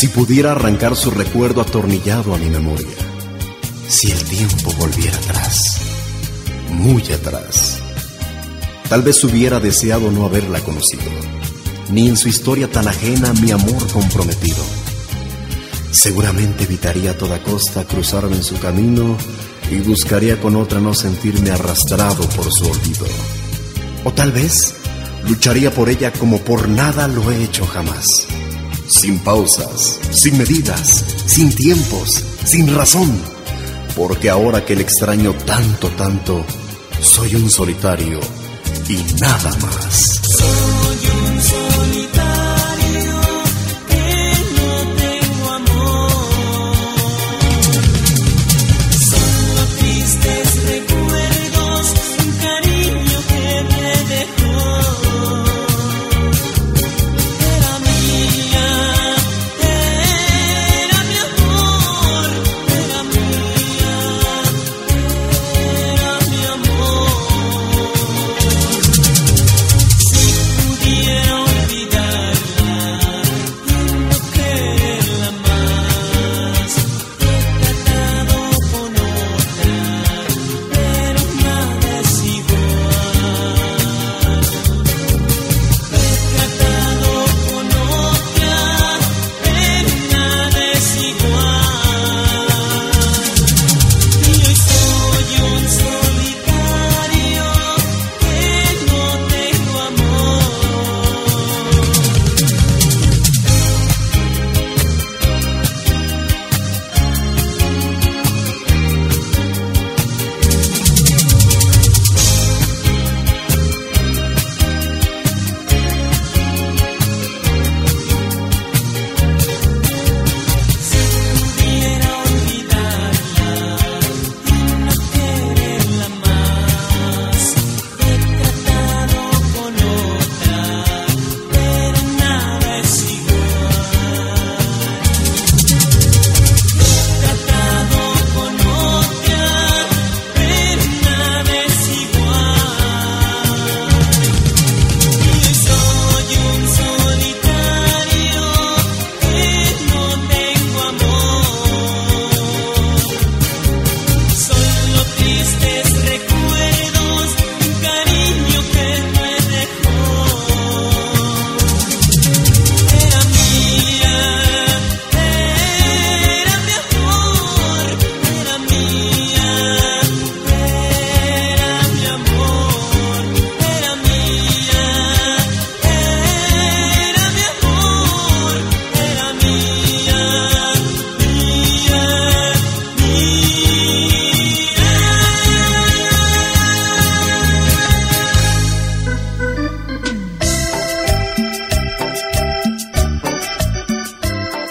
Si pudiera arrancar su recuerdo atornillado a mi memoria, si el tiempo volviera atrás, muy atrás, tal vez hubiera deseado no haberla conocido, ni en su historia tan ajena mi amor comprometido. Seguramente evitaría a toda costa cruzarme en su camino y buscaría con otra no sentirme arrastrado por su olvido. O tal vez lucharía por ella como por nada lo he hecho jamás. Sin pausas, sin medidas, sin tiempos, sin razón. Porque ahora que le extraño tanto, tanto, soy un solitario y nada más.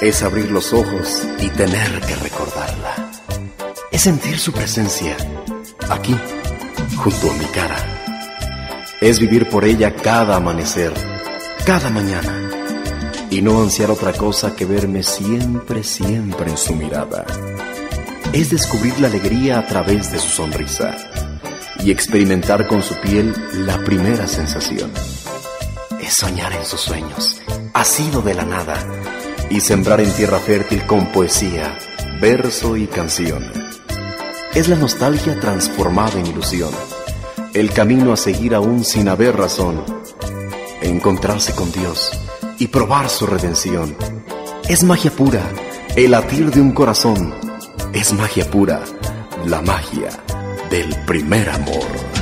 Es abrir los ojos y tener que recordarla. Es sentir su presencia aquí, junto a mi cara. Es vivir por ella cada amanecer, cada mañana. Y no ansiar otra cosa que verme siempre, siempre en su mirada. Es descubrir la alegría a través de su sonrisa y experimentar con su piel la primera sensación. Es soñar en sus sueños, sido de la nada y sembrar en tierra fértil con poesía, verso y canción. Es la nostalgia transformada en ilusión, el camino a seguir aún sin haber razón, encontrarse con Dios y probar su redención. Es magia pura, el latir de un corazón. Es magia pura, la magia del primer amor.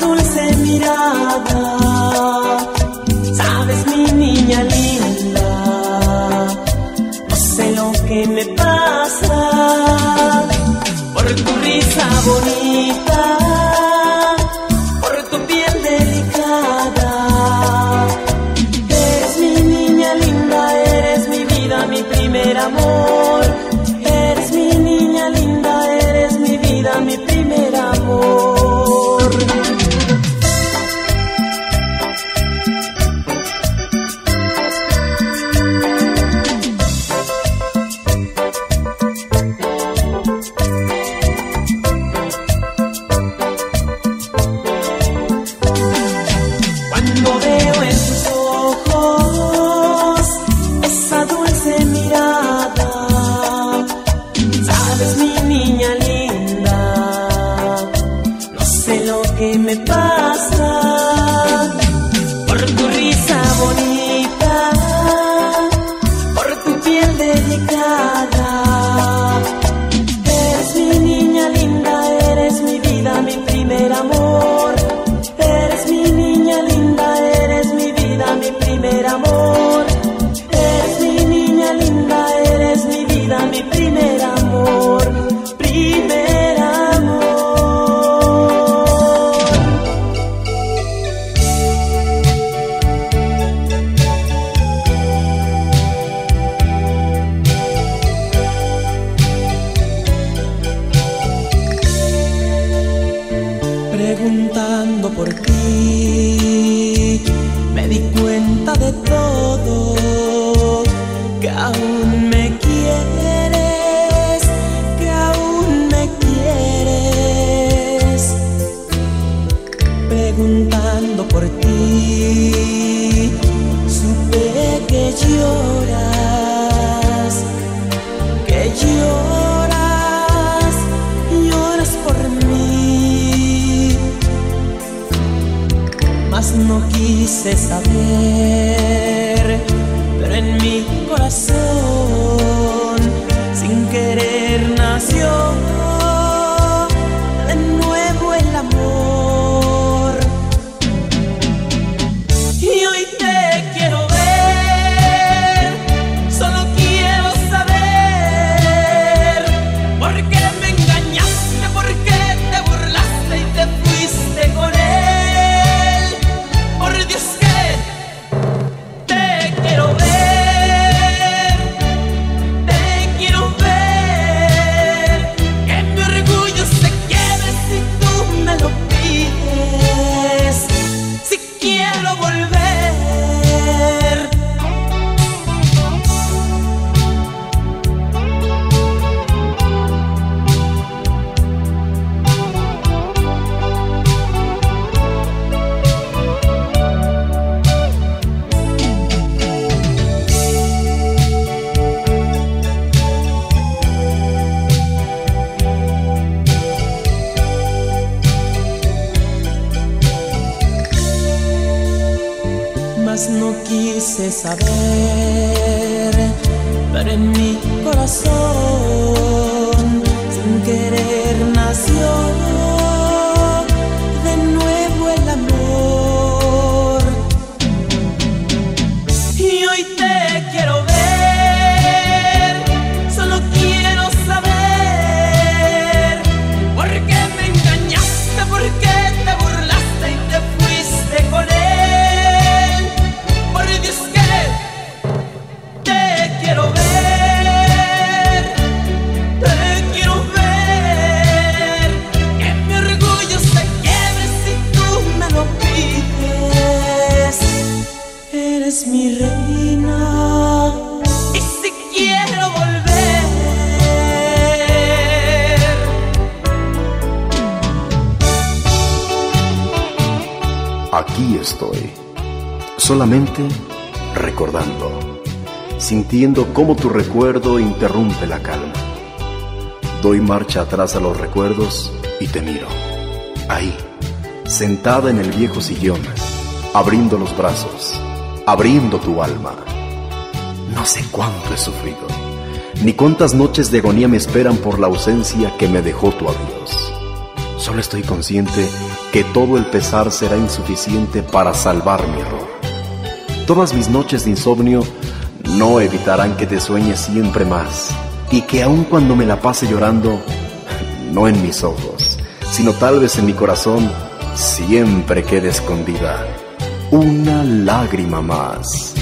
dulce mirada. Sabes, mi niña linda, no sé lo que me pasa por tu risa bonita. preguntando por ti, me di cuenta de todo. você saber. quise saber, pero en mi corazón sin querer nació. estoy, solamente recordando, sintiendo cómo tu recuerdo interrumpe la calma. Doy marcha atrás a los recuerdos y te miro, ahí, sentada en el viejo sillón, abriendo los brazos, abriendo tu alma. No sé cuánto he sufrido, ni cuántas noches de agonía me esperan por la ausencia que me dejó tu adiós. Solo estoy consciente que todo el pesar será insuficiente para salvar mi error. Todas mis noches de insomnio no evitarán que te sueñes siempre más y que aun cuando me la pase llorando, no en mis ojos, sino tal vez en mi corazón, siempre quede escondida una lágrima más.